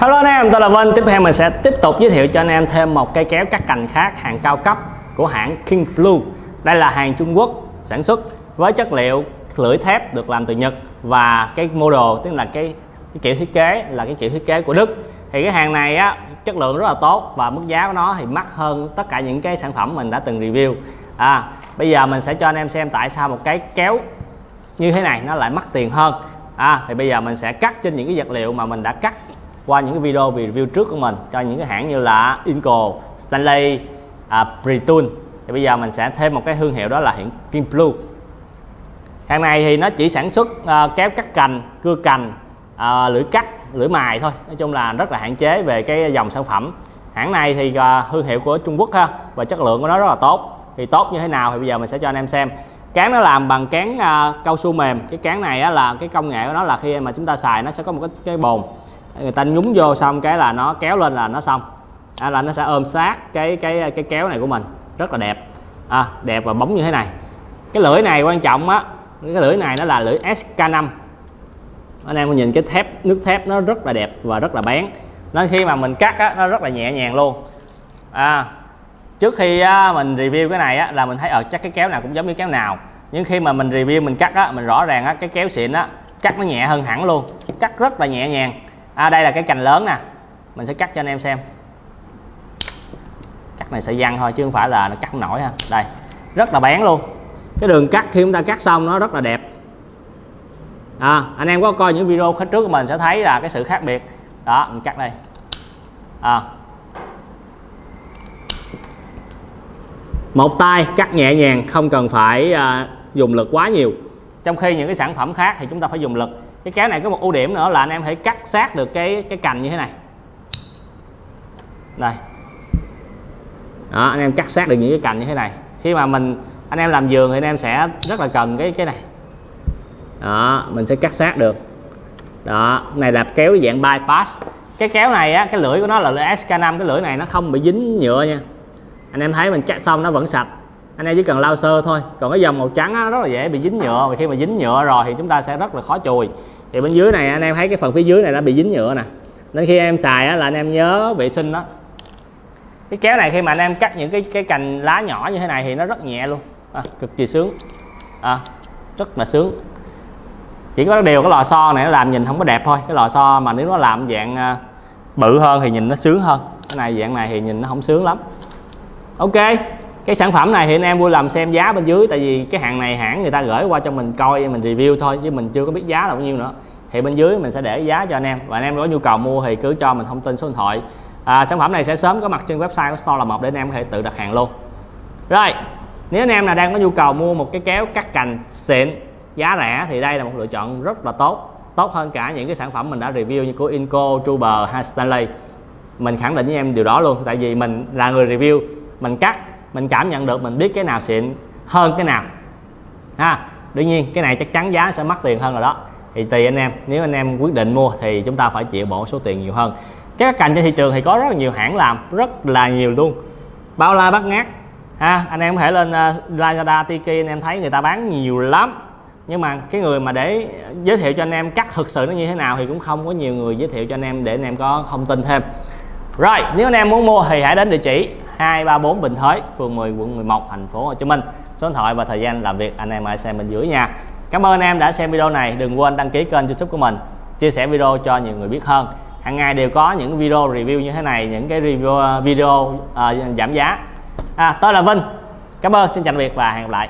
Hello anh em, tôi là Vinh. Tiếp theo mình sẽ tiếp tục giới thiệu cho anh em thêm một cây kéo cắt cành khác hàng cao cấp của hãng King Blue. Đây là hàng Trung Quốc sản xuất với chất liệu lưỡi thép được làm từ Nhật và cái model tức là cái, cái kiểu thiết kế là cái kiểu thiết kế của Đức. Thì cái hàng này á chất lượng rất là tốt và mức giá của nó thì mắc hơn tất cả những cái sản phẩm mình đã từng review. À, bây giờ mình sẽ cho anh em xem tại sao một cái kéo như thế này nó lại mắc tiền hơn. À, thì bây giờ mình sẽ cắt trên những cái vật liệu mà mình đã cắt qua những cái video review trước của mình cho những cái hãng như là Inco, Stanley, à, Britun thì bây giờ mình sẽ thêm một cái thương hiệu đó là hiện Kim Blue. Hàng này thì nó chỉ sản xuất à, kéo cắt cành cưa cành à, lưỡi cắt lưỡi mài thôi. Nói chung là rất là hạn chế về cái dòng sản phẩm. Hãng này thì à, thương hiệu của Trung Quốc ha và chất lượng của nó rất là tốt. Thì tốt như thế nào thì bây giờ mình sẽ cho anh em xem. Cán nó làm bằng cán uh, cao su mềm. Cái cán này á, là cái công nghệ của nó là khi mà chúng ta xài nó sẽ có một cái cái bồn người ta nhúng vô xong cái là nó kéo lên là nó xong. À, là nó sẽ ôm sát cái cái cái kéo này của mình. Rất là đẹp. À, đẹp và bóng như thế này. Cái lưỡi này quan trọng á cái lưỡi này nó là lưỡi SK5 anh em nhìn cái thép nước thép nó rất là đẹp và rất là bén. Nên khi mà mình cắt á, nó rất là nhẹ nhàng luôn. À, trước khi á, mình review cái này á, là mình thấy ở chắc cái kéo nào cũng giống như kéo nào. Nhưng khi mà mình review mình cắt á, mình rõ ràng á, cái kéo xịn á cắt nó nhẹ hơn hẳn luôn. Cắt rất là nhẹ nhàng à, đây là cái cành lớn nè. Mình sẽ cắt cho anh em xem. Cắt này sẽ văng thôi chứ không phải là nó cắt không nổi ha. Đây rất là bén luôn. Cái đường cắt khi chúng ta cắt xong nó rất là đẹp. À, anh em có coi những video khách trước của mình sẽ thấy là cái sự khác biệt. Đó mình cắt đây. À. một tay cắt nhẹ nhàng không cần phải à, dùng lực quá nhiều. Trong khi những cái sản phẩm khác thì chúng ta phải dùng lực cái kéo này có một ưu điểm nữa là anh em thể cắt sát được cái cái cành như thế này. Đây. Đó, anh em cắt sát được những cái cành như thế này. Khi mà mình, anh em làm giường thì anh em sẽ rất là cần cái cái này. Đó, mình sẽ cắt sát được. Đó này là kéo dạng bypass. Cái kéo này á, cái lưỡi của nó là lưỡi SK5 cái lưỡi này nó không bị dính nhựa nha. Anh em thấy mình cắt xong nó vẫn sạch anh em chỉ cần lau sơ thôi. Còn cái dòng màu trắng á, nó rất là dễ bị dính nhựa. Và khi mà dính nhựa rồi thì chúng ta sẽ rất là khó chùi. Thì bên dưới này anh em thấy cái phần phía dưới này nó bị dính nhựa nè. Nên khi em xài á, là anh em nhớ vệ sinh đó. Cái kéo này khi mà anh em cắt những cái cái cành lá nhỏ như thế này thì nó rất nhẹ luôn. À, cực kỳ sướng. À, rất là sướng. Chỉ có điều cái lò xo này nó làm nhìn không có đẹp thôi. Cái lò xo mà nếu nó làm dạng à, bự hơn thì nhìn nó sướng hơn. Cái này dạng này thì nhìn nó không sướng lắm. Ok cái sản phẩm này thì anh em vui làm xem giá bên dưới tại vì cái hàng này hãng người ta gửi qua cho mình coi mình review thôi chứ mình chưa có biết giá là bao nhiêu nữa. Thì bên dưới mình sẽ để giá cho anh em. Và anh em có nhu cầu mua thì cứ cho mình thông tin số điện thoại. À, sản phẩm này sẽ sớm có mặt trên website của store là một để anh em có thể tự đặt hàng luôn. Rồi nếu anh em là đang có nhu cầu mua một cái kéo cắt cành xịn giá rẻ thì đây là một lựa chọn rất là tốt. Tốt hơn cả những cái sản phẩm mình đã review như của Inco, Truber hay Stanley. Mình khẳng định với em điều đó luôn tại vì mình là người review mình cắt mình cảm nhận được mình biết cái nào xịn hơn cái nào. Ha đương nhiên cái này chắc chắn giá sẽ mắc tiền hơn rồi đó. Thì tùy anh em nếu anh em quyết định mua thì chúng ta phải chịu bộ số tiền nhiều hơn. Các cành trên thị trường thì có rất là nhiều hãng làm rất là nhiều luôn. Bao la bắt ngát. Ha anh em có thể lên uh, Lazada Tiki anh em thấy người ta bán nhiều lắm. Nhưng mà cái người mà để giới thiệu cho anh em cắt thực sự nó như thế nào thì cũng không có nhiều người giới thiệu cho anh em để anh em có thông tin thêm. Rồi nếu anh em muốn mua thì hãy đến địa chỉ 234 Bình Thới phường 10 quận 11 thành phố Hồ Chí Minh. Số điện thoại và thời gian làm việc anh em hãy xem bên dưới nha. Cảm ơn anh em đã xem video này. Đừng quên đăng ký kênh youtube của mình chia sẻ video cho nhiều người biết hơn. Hàng ngày đều có những video review như thế này những cái review ờ, video uh, giảm giá. À, tôi là Vinh. Cảm ơn xin chào tạm biệt và hẹn gặp lại.